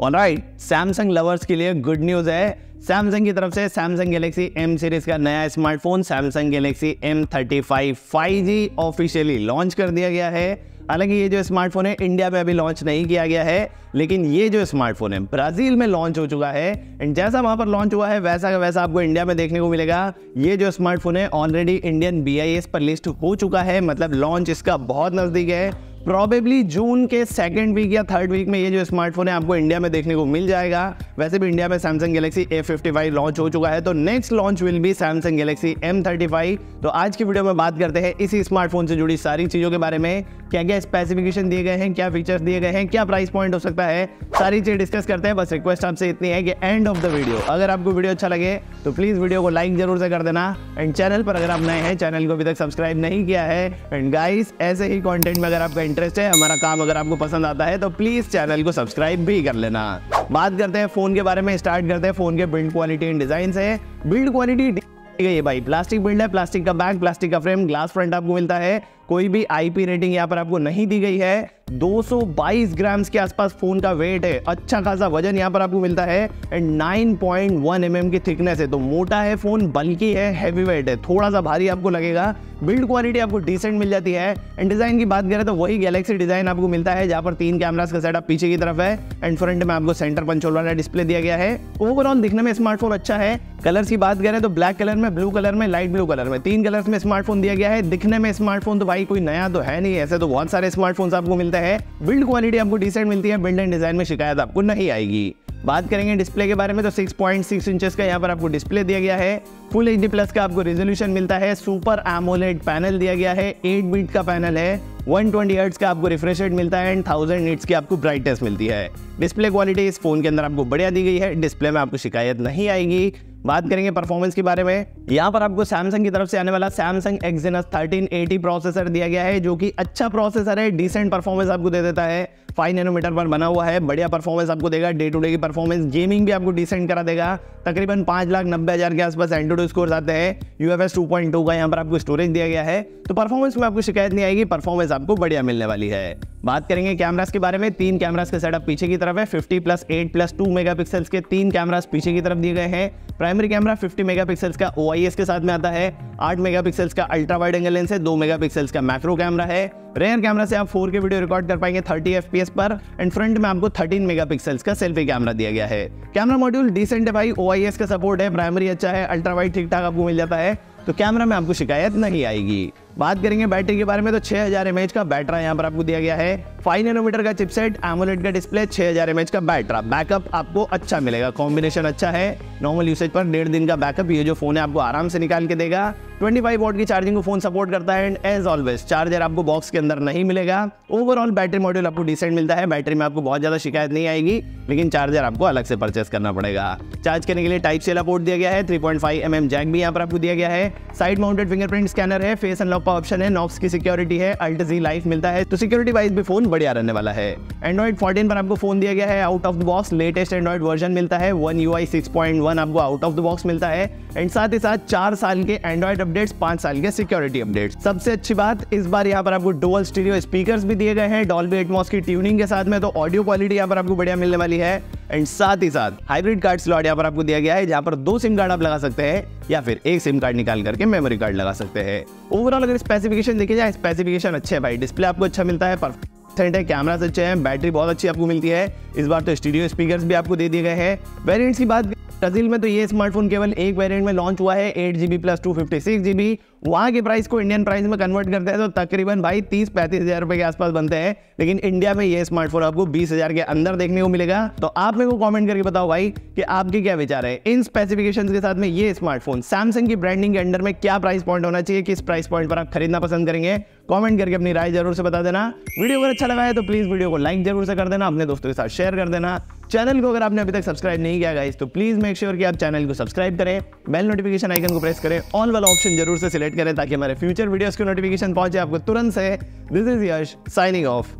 और right Samsung lovers के लिए गुड न्यूज़ है। सैमसंग की तरफ़ से सैमसंग गैलेक्सी एम सीरीज़ का नया smartphone Samsung Galaxy M thirty five five G officially launch कर दिया गया है। हालाँकि ये जो स्मार्टफ़ोन है इंडिया में अभी लॉन्च नहीं किया गया है, लेकिन ये जो स्मार्टफ़ोन है ब्राज़ील में लॉन्च हो चुका है। एंड जैसा वहाँ पर लॉन्च हुआ है, वैसा का वैसा आपको इंडिया में देखने को मिलेगा। ये जो स्मार्टफ़ोन है ऑलरेडी इंडियन बी पर लिस्ट हो चुका है मतलब लॉन्च इसका बहुत नज़दीक है। प्रॉबेबली जून के सेकेंड वीक या थर्ड वीक में ये जो स्मार्टफ़ोन है आपको इंडिया में देखने को मिल जाएगा। वैसे भी इंडिया में Samsung Galaxy A fifty five launch हो चुका है तो next launch will be Samsung Galaxy M thirty five तो आज की वीडियो में बात करते हैं इसी स्मार्टफ़ोन से जुड़ी सारी चीज़ों के बारे में। क्या क्या स्पेसिफिकेशन दिए गए हैं, क्या फीचर्स दिए गए हैं, क्या प्राइस पॉइंट हो सकता है, सारी चीज़ डिस्कस करते हैं। बस रिक्वेस्ट आपसे इतनी है कि एंड ऑफ़ द वीडियो अगर आपको वीडियो अच्छा लगे तो प्लीज़ वीडियो को लाइक ज़रूर से कर देना। एंड चैनल पर अगर आप नए हैं चैनल को अभी तक सब्सक्राइब नहीं किया है। एंड गाइस ऐसे ही कॉन्टेंट में अगर आपका इंटरेस्ट है, हमारा काम अगर आपको पसंद आता है तो प्लीज़ चैनल को सब्सक्राइब भी कर लेना। बात करते हैं फ़ोन के बारे में स्टार्ट करते हैं फ़ोन के बिल्ड क्वालिटी एंड डिज़ाइन से बिल्ड क्वालिटी ये भाई। प्लास्टिक बिल्ड है प्लास्टिक का बैग प्लास्टिक का फ्रेम ग्लास फ्रंट आपको मिलता है। कोई भी आईपी रेटिंग यहाँ पर आपको नहीं दी गई है। 222 ग्राम्स के आसपास फ़ोन का वेट है। अच्छा खासा वज़न यहाँ पर आपको मिलता है एंड 9.1 पॉइंट mm की थिकनेस है। तो मोटा है फ़ोन बल्कि है हैवी वेट है। थोड़ा सा भारी आपको लगेगा। बिल्ड क्वालिटी आपको डिसेंट मिल जाती है। एंड डिज़ाइन की बात करें तो वही गैलेक्सी डिज़ाइन आपको मिलता है, जहाँ पर तीन कैमरास का सेटअप पीछे की तरफ़ है। एंड फ्रंट में आपको सेंटर पंचोल वाला डिस्प्ले दिया गया है। ओवरऑल दिखने में स्मार्टफ़ोन अच्छा है। कलर्स की बात करें तो ब्लैक कलर में ब्लू कलर में लाइट ब्लू कलर में, तीन कलर्स में स्मार्टफ़ोन दिया गया है। दिखने में स्मार्टफ़ोन तो भाई कोई नया तो है नहीं, ऐसे तो बहुत सारे स्मार्टफोन्स आपको मिलते हैं। बिल्ड क्वालिटी आपको डिसेंट मिलती है बिल्ड एंड डिज़ाइन में शिकायत आपको नहीं आएगी। बात करेंगे डिस्प्ले के बारे में तो 6.6 पॉइंट इंचेस का यहाँ पर आपको डिस्प्ले दिया गया है। फुल एच प्लस का आपको रेजोल्यूशन मिलता है। सुपर एमोलेड पैनल दिया गया है। 8 बीट का पैनल है। 120 ट्वेंटी का आपको रिफ्रेश रेट मिलता है। एंड थाउज़ेंड नीट्स की आपको ब्राइटनेस मिलती है। डिस्प्ले क्वालिटी इस फ़ोन के अंदर आपको बढ़िया दी गई है। डिस्प्ले में आपको शिकायत नहीं आएगी। बात करेंगे परफॉर्मेंस के बारे में। यहाँ पर आपको सैमसंग की तरफ़ से आने वाला सैमसंग एक्सनस 1380 प्रोसेसर दिया गया है, जो कि अच्छा प्रोसेसर है डिसेंट परफॉर्मेंस आपको दे देता है। फाइव नैनोमीटर पर बना हुआ है, बढ़िया परफॉर्मेंस आपको देगा डे टू डे की परफॉर्मेंस गेमिंग भी आपको डिसेंट करा देगा। तकरीबन पाँच लाख नब्बे हज़ार के आसपास एंड्रॉइड स्कोर आते हैं। U F S two point two का यहाँ पर आपको स्टोरेज दिया गया है। तो परफॉर्मेंस में आपको शिकायत नहीं आएगी परफॉर्मेंस आपको बढ़िया मिलने वाली है। बात करेंगे कैमरास के बारे में। तीन कैमरास का सेटअप पीछे की तरफ़ है। 50 प्लस 8 प्लस 2 मेगापिक्सल्स के तीन कैमरास पीछे की तरफ़ दिए गए हैं। प्राइमरी कैमरा 50 मेगापिक्सल्स का ओआईएस के साथ में आता है। 8 मेगापिक्सल्स का अल्ट्रा वाइड एंगल लेंस है। 2 मेगापिक्सल्स का मैक्रो कैमरा है। रेयर कैमरा से आप 4 के वीडियो रिकॉर्ड कर पाएँगे 30 एफपीएस पर। एंड फ्रंट में आपको 13 मेगापिक्सल्स का सेल्फी कैमरा दिया गया है। कैमरा मॉड्यूल डिसेंट है भाई। ओआईएस का सपोर्ट है। प्राइमरी अच्छा है। अल्ट्रा वाइड ठीक ठाक आपको मिल जाता है। तो कैमरा में आपको शिकायत नहीं आएगी। बात करेंगे बैटरी के बारे में तो 6000 हज़ार का बैटरा यहाँ पर आपको दिया गया है। फाइव नैनोमीटर का चिपसेट एमोलेट का डिस्प्ले 6000 हज़ार का बैटरा। बैकअप आपको अच्छा मिलेगा कॉम्बिनेशन अच्छा है। नॉर्मल यूसेज पर डेढ़ दिन का बैकअप ये जो फ़ोन है आपको आराम से निकाल के देगा। 25 वोट की चार्जिंग को फ़ोन सपोर्ट करता है एंड एज ऑलवेज चार्जर आपको बॉक्स के अंदर नहीं मिलेगा। ओवरऑल बैटरी मॉड्यूल आपको डिसेंट मिलता है बैटरी में आपको बहुत ज़्यादा शिकायत नहीं आएगी, लेकिन चार्जर आपको अलग से परचेस करना पड़ेगा। चार्ज करने के लिए टाइप से पोर्ट दिया गया है थ्री पॉइंट mm जैक भी यहाँ पर आपको दिया गया है। साइड माउंटेड फिंगरप्रिंट स्कैनर है फेस अनलॉक का ऑप्शन है नॉक्स की सिक्योरिटी है, अल्ट लाइफ मिलता है। तो सिक्योरिटी वाइज भी फ़ोन बढ़िया रहने वाला है। एंड्रॉइड 14 पर आपको फ़ोन दिया गया है out of the box latest Android version मिलता है। One U I six point one आपको आउट ऑफ़ द बॉक्स मिलता है। एंड साथ ही साथ चार साल के एंड्रॉइड अपडेट्स पाँच साल के सिक्योरिटी अपडेट्स सबसे अच्छी बात, इस बार यहाँ पर आपको डुअल स्टीरियो स्पीकर्स भी दिए गए हैं। डॉल्बी एटमॉस की ट्यूनिंग के साथ में तो ऑडियो क्वालिटी यहाँ पर आपको बढ़िया मिलने वाली है। एंड साथ ही साथ हाइब्रिड कार्ड स्लॉट यहाँ पर आपको दिया गया है, जहाँ पर दो सिम कार्ड आप लगा सकते हैं, या फिर एक सिम कार्ड निकाल करके मेमोरी कार्ड लगा सकते हैं। ओवरऑल अगर स्पेसिफिकेशन देखे जाए स्पेसिफिकेशन अच्छे है भाई। डिस्प्ले आपको अच्छा मिलता है परफेक्ट है कैमरास अच्छे हैं बैटरी बहुत अच्छी आपको मिलती है। इस बार तो स्टूडियो स्पीकर भी आपको दे दिए गए हैं। वेरिएंट्स की बात ब्राज़ील में तो ये स्मार्टफ़ोन केवल एक वेरिएंट में लॉन्च हुआ है eight GB plus two fifty six GB वहाँ के प्राइस को इंडियन प्राइस में कन्वर्ट करते हैं तो तकरीबन भाई तीस पैंतीस हज़ार रुपए के आसपास बनते हैं। लेकिन इंडिया में ये स्मार्टफ़ोन आपको बीस हज़ार के अंदर देखने को मिलेगा। तो आप मेरे को कमेंट करके बताओ भाई कि आपके क्या विचार है? इन स्पेसिफिकेशन के साथ में ये स्मार्टफ़ोन सैमसंग की ब्रांडिंग के अंडर में क्या प्राइस पॉइंट होना चाहिए? किस प्राइस पॉइंट पर आप खरीदना पसंद करेंगे? कमेंट करके अपनी राय ज़रूर से बता देना। वीडियो अगर अच्छा लगा है तो प्लीज़ वीडियो को लाइक ज़रूर से कर देना, अपने दोस्तों के साथ शेयर कर देना। चैनल को अगर आपने अभी तक सब्सक्राइब नहीं किया गाइस तो प्लीज़ मेक श्योर कि आप चैनल को सब्सक्राइब करें बेल नोटिफिकेशन आइकन को प्रेस करें ऑल वाला ऑप्शन ज़रूर से सिलेक्ट करें ताकि हमारे फ्यूचर वीडियोस की नोटिफिकेशन पहुँचे आपको तुरंत से। This is Yash signing off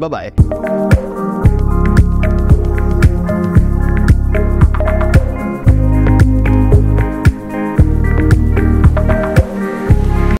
bye